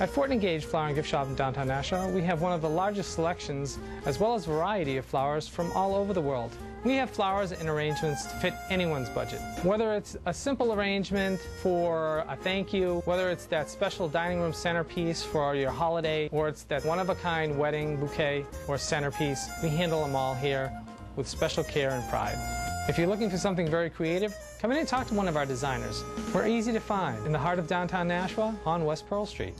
At Fortin Gage Flower and Gift Shop in downtown Nashua, we have one of the largest selections as well as variety of flowers from all over the world. We have flowers and arrangements to fit anyone's budget. Whether it's a simple arrangement for a thank you, whether it's that special dining room centerpiece for your holiday, or it's that one-of-a-kind wedding bouquet or centerpiece, we handle them all here with special care and pride. If you're looking for something very creative, come in and talk to one of our designers. We're easy to find in the heart of downtown Nashua on West Pearl Street.